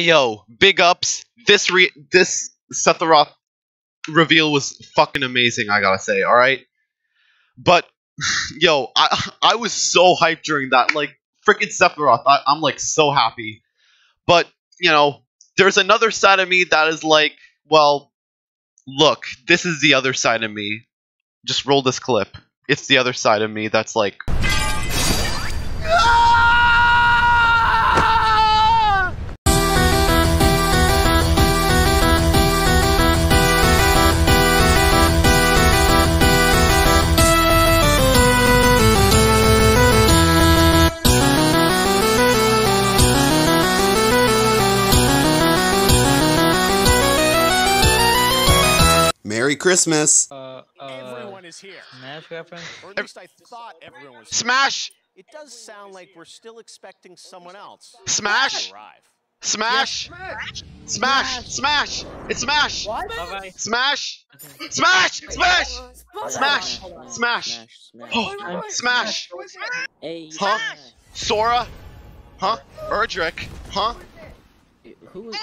Yo, big ups. This re this Sephiroth reveal was fucking amazing. I gotta say, all right. But yo, I I was so hyped during that. Like freaking Sephiroth, I, I'm like so happy. But you know, there's another side of me that is like, well, look, this is the other side of me. Just roll this clip. It's the other side of me that's like, Merry Christmas. Uh, uh, Everyone is here. Smash reference? Or at least I thought everyone was here. smash, It does sound like we're still expecting someone else smash, to arrive. smash, smash, smash. It's smash, What? Bye smash, smash, smash, smash, smash. Oh, smash. Huh? Sora, huh? Erdrick, huh? Who is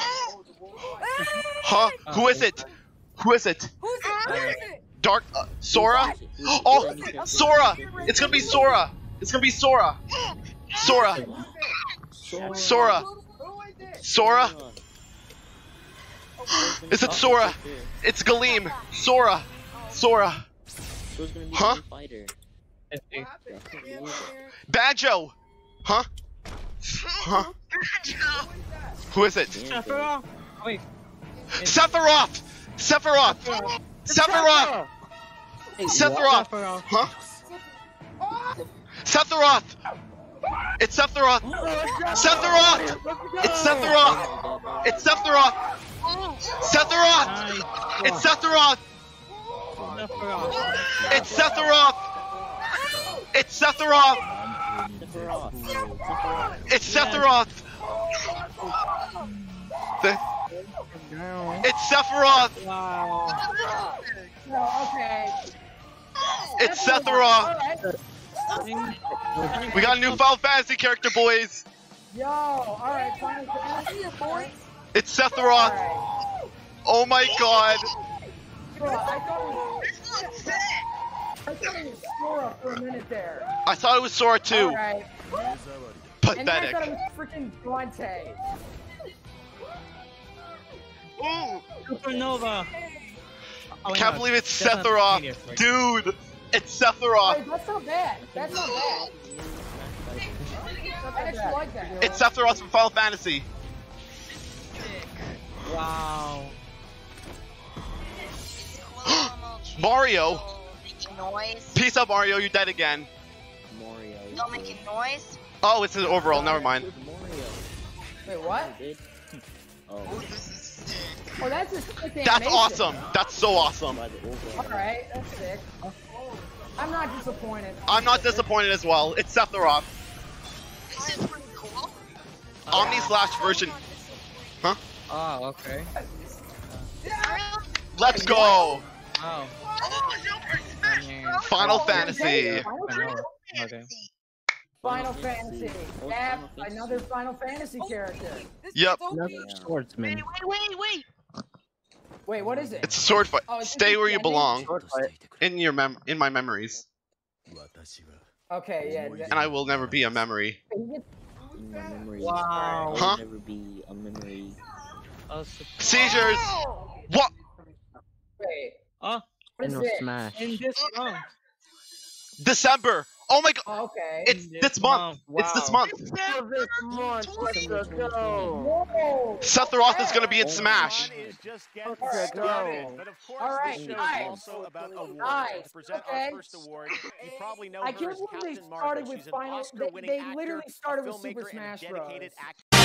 Huh? Who is it? Who is it? Dark uh, Sora? Oh, Sora! It's gonna be Sora. It's gonna be Sora. Sora. Sora. Sora. Is it Sora? It's Galeem. Sora. Sora. Sora's gonna be Huh? the new fighter. Banjo. Huh? Huh? Who is it? Sephiroth? Wait. Sephiroth. Sephiroth. Sephiroth. Sephiroth. Sephiroth. Huh? Sephiroth. It's Sephiroth. Sephiroth. It's Sephiroth. It's Sephiroth. Sephiroth. It's Sephiroth. It's Sephiroth. It's Sephiroth. Sephiroth. Sephiroth. It's Sephiroth. The- It's Sephiroth. Wow. No, okay. It's Sephiroth. Alright. We got a new Final Fantasy character, boys. Yo, alright, fine. Fantasy, boy. It's Sephiroth. Alright. Oh my god. Bro, I thought it was. I thought it was Sora for a minute there. I thought it was Sora too. Alright. And I thought it was freaking Dante. Supernova. Oh, Can't no, believe it's that's Sephiroth. Right? Dude, it's Sephiroth. Wait, that's not bad. That's not bad. I actually like that. It's Sephiroth from Final Fantasy. Wow. Mario. Noise. Peace up, Mario. You're dead again. Mario. No making noise. Oh, it's an overall. Never mind. Mario. Wait, what? Hmm. Did? Oh, Oh, this is sick. Oh, that's a sick That's animation. awesome. That's so awesome. by the overall. Alright, that's sick. I'm not disappointed. I'm not disappointed as well. It's Sephiroth. This is pretty cool. Omni slash version. Huh? Oh, okay. Let's go. Wow. Oh, Smash mean- Final Fantasy. Final Fantasy. Okay. Final Final Fantasy. Fantasy. Yeah, Final Fantasy. another Final Fantasy character. Yep. Another swordsman. Wait, wait, wait, wait. Wait, what is it? It's a sword fight. Oh, Stay where you belong. In your mem in my memories. Okay, yeah. And I will never be a memory. In my memory. Wow. Huh? never be a memory. Sup- Seizures. What? Wait, oh, what is it? Smash. in this month. December. Oh my god. Okay. It's In this month. It's this Wow. month. Whoa! Sephiroth is gonna be in Oh, Smash. Fun is just getting Alright, started. But of course, Alright, this show nice. also about awards. Nice, To present okay. our first award, you probably know I her can't believe they started Marvel. with She's Final- they- they actor, literally started with Super Smash dedicated Bros. actor.